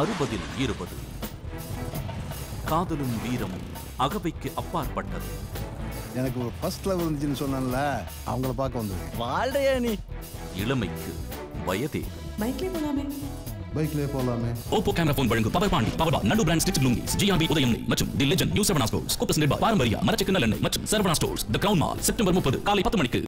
அறுபதில் இருபது. காதலும் வீரமும் அகவைக்கு அப்பாற்பட்டது. எனக்கு ஒரு ஃபர்ஸ்ட் லவ் இருந்துச்சுன்னு சொன்னேன்ல அவங்கள பார்க்க வந்தது வாழ்றையா நீ? இளமைக்கு வயதே. பைக்லேயே போலாமே. பைக்லேயே போலாமே. ஓப்போ கேமரா போன் வழங்கும் பவர் பாண்டி பவர் பால் நடு brand stitch lungis GRP Udhayam மற்றும் the Legend New Saravana Stores கூப்பஸ் நிர்பா பாரம்பரியா மரச்சக்கு நல்லெண்ணெய் மற்றும் Saravana Stores the Crown Mall September முப்பது காலை பத்து மணிக்கு.